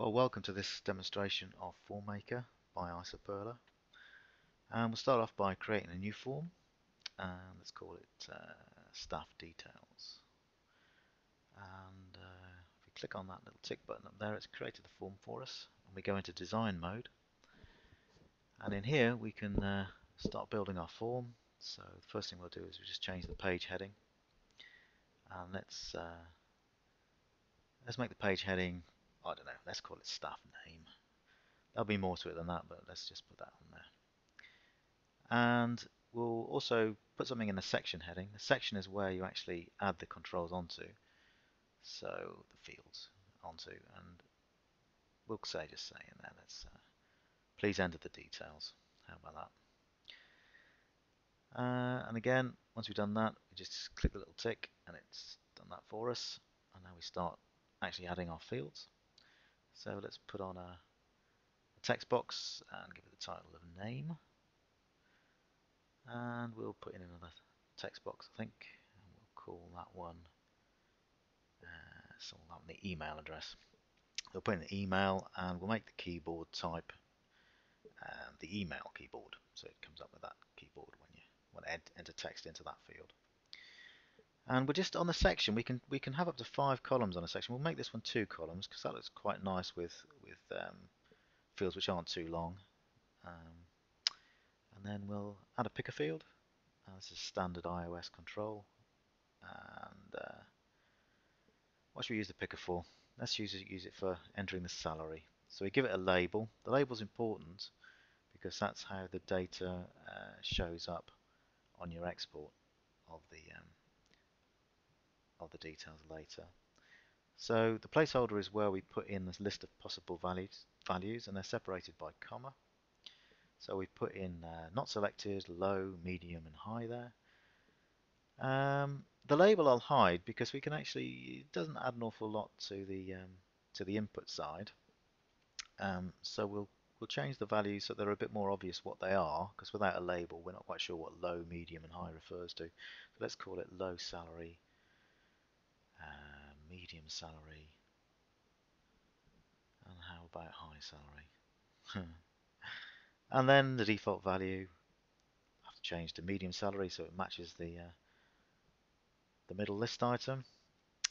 Well, welcome to this demonstration of FormMaker by Isoperla. And we'll start off by creating a new form. And let's call it uh, staff details. And uh, if we click on that little tick button up there, it's created the form for us. And we go into design mode. And in here, we can uh, start building our form. So the first thing we'll do is we just change the page heading. And let's uh, let's make the page heading I don't know, let's call it staff name. There'll be more to it than that, but let's just put that on there. And we'll also put something in the section heading. The section is where you actually add the controls onto, so the fields onto, and we'll say just say in there, let's uh, please enter the details. How about that? Uh, and again, once we've done that, we just click the little tick, and it's done that for us. And now we start actually adding our fields. So let's put on a, a text box and give it the title of name. And we'll put in another text box, I think, and we'll call that one, uh, so that the email address. We'll put in the email and we'll make the keyboard type um, the email keyboard, so it comes up with that keyboard when you want to enter text into that field. And we're just on the section, we can we can have up to five columns on a section. We'll make this one two columns because that looks quite nice with with um, fields which aren't too long. Um, and then we'll add a picker field. Uh, this is standard iOS control. And uh, what should we use the picker for? Let's use it, use it for entering the salary. So we give it a label. The label is important because that's how the data uh, shows up on your export of the um, of the details later. So the placeholder is where we put in this list of possible values, values and they're separated by comma. So we put in uh, not selected, low, medium and high there. Um, the label I'll hide because we can actually, it doesn't add an awful lot to the um, to the input side. Um, so we'll we'll change the values so they're a bit more obvious what they are because without a label we're not quite sure what low, medium and high refers to. So let's call it low salary medium salary, and how about high salary? and then the default value, I have to change to medium salary so it matches the uh, the middle list item.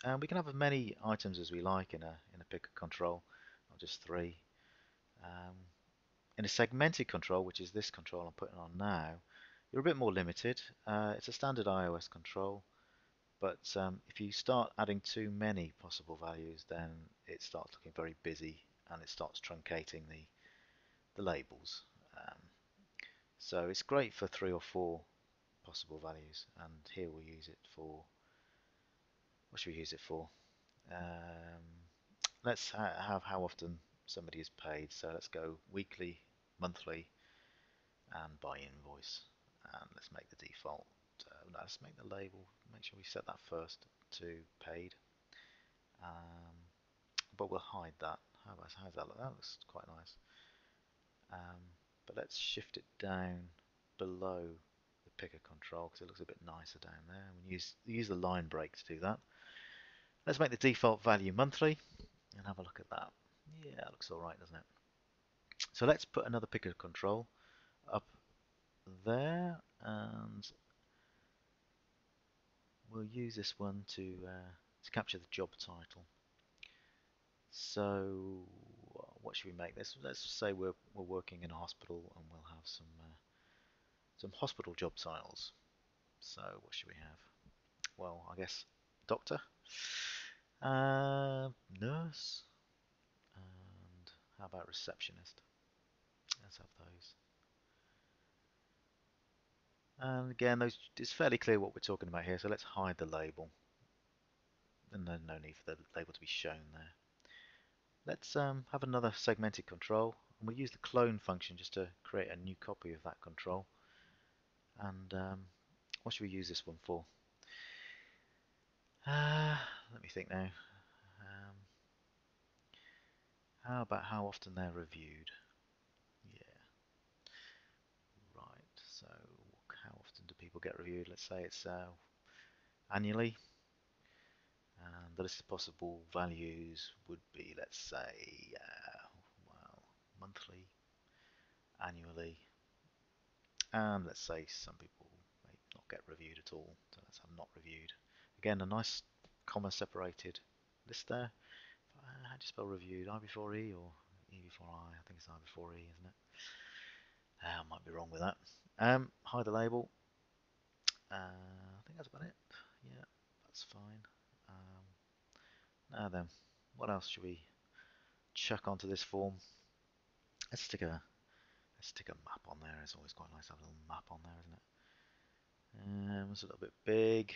And we can have as many items as we like in a in a picker control, not just three. Um, in a segmented control, which is this control I'm putting on now, you're a bit more limited. Uh, it's a standard iOS control. But um, if you start adding too many possible values, then it starts looking very busy and it starts truncating the, the labels. Um, so it's great for three or four possible values, and here we'll use it for, what should we use it for? Um, let's ha have how often somebody is paid, so let's go weekly, monthly, and by invoice, and let's make the default uh, let's make the label, make sure we set that first to paid. Um, but we'll hide that. How, about, that look? That looks quite nice. Um, but let's shift it down below the picker control because it looks a bit nicer down there. We use, use the line break to do that. Let's make the default value monthly and have a look at that. Yeah, it looks alright, doesn't it? So let's put another picker control up there and we'll use this one to, uh, to capture the job title. So what should we make this? Let's say we're, we're working in a hospital and we'll have some uh, some hospital job titles. So what should we have? Well, I guess doctor, uh, nurse, and how about receptionist? Let's have those. And again, those, it's fairly clear what we're talking about here, so let's hide the label. And there's no need for the label to be shown there. Let's um, have another segmented control, and we'll use the clone function just to create a new copy of that control. And um, what should we use this one for? Uh, let me think now. Um, how about how often they're reviewed? people get reviewed. Let's say it's uh, annually. And the list of possible values would be, let's say, well, monthly, annually, and let's say some people may not get reviewed at all, so let's have not reviewed. Again, a nice comma separated list there. Uh, how do you spell reviewed? I before E or E before I? I think it's I before E, isn't it? Uh, I might be wrong with that. Um, hide the label. Uh, I think that's about it. Yeah, that's fine. Um, now then, what else should we chuck onto this form? Let's stick a let's stick a map on there. It's always quite nice to have a little map on there, isn't it? Um, it's a little bit big.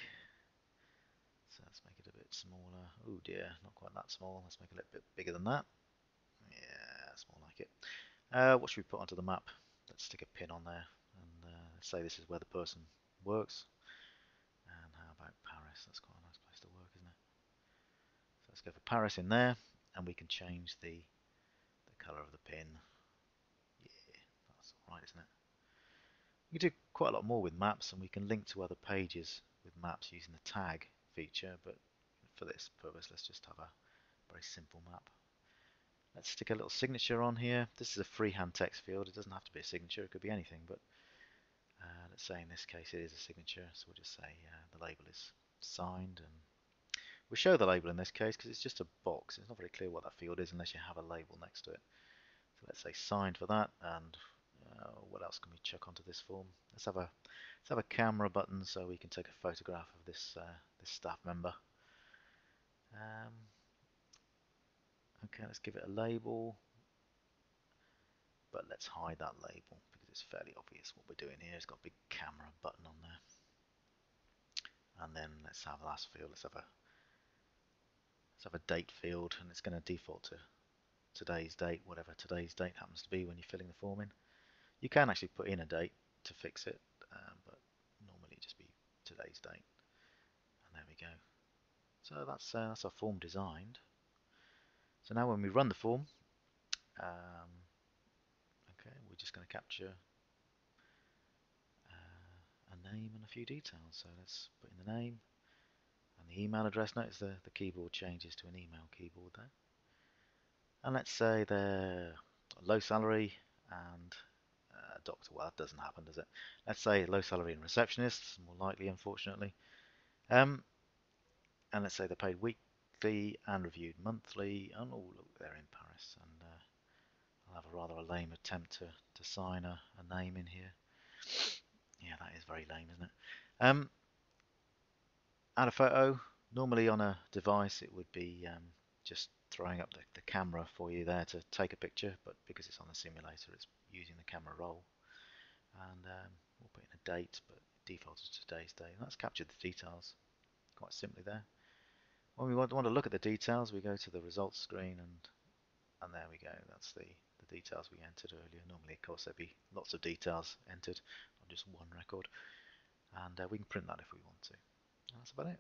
So let's make it a bit smaller. Oh dear, not quite that small. Let's make it a little bit bigger than that. Yeah, that's more like it. Uh, what should we put onto the map? Let's stick a pin on there and uh, say this is where the person works. And how about Paris? That's quite a nice place to work, isn't it? So let's go for Paris in there, and we can change the the color of the pin. Yeah, that's all right, isn't it? We can do quite a lot more with maps, and we can link to other pages with maps using the tag feature. But for this purpose, let's just have a very simple map. Let's stick a little signature on here. This is a freehand text field. It doesn't have to be a signature. It could be anything, but let's say in this case it is a signature. So we'll just say uh, the label is signed, and we'll show the label in this case because it's just a box. It's not very clear what that field is unless you have a label next to it. So let's say signed for that, and uh, what else can we chuck onto this form? Let's have a let's have a camera button so we can take a photograph of this uh, this staff member. Um, Okay, let's give it a label. But let's hide that label it's fairly obvious what we're doing here. It's got a big camera button on there. And then let's have the last field. Let's have a let's have a date field, and it's going to default to today's date, whatever today's date happens to be when you're filling the form in. You can actually put in a date to fix it, um, but normally it just be today's date. And there we go. So that's uh, that's our form designed. So now when we run the form, um, we're just going to capture uh, a name and a few details. So let's put in the name and the email address. Notice the, the keyboard changes to an email keyboard there. And let's say they're low salary and uh, doctor. Well, that doesn't happen, does it? Let's say low salary and receptionist, more likely, unfortunately. Um, and let's say they're paid weekly and reviewed monthly. And oh, look, they're in Paris. And I'll have a rather a lame attempt to, to sign a, a name in here. Yeah, that is very lame, isn't it? Um, add a photo. Normally on a device it would be um, just throwing up the, the camera for you there to take a picture, but because it's on the simulator it's using the camera roll. And um, we'll put in a date, but default to today's date. And that's captured the details quite simply there. When we want, want to look at the details, we go to the results screen and and there we go. That's the, the details we entered earlier. Normally, of course, there'd be lots of details entered, not just one record. And uh, we can print that if we want to. And that's about it.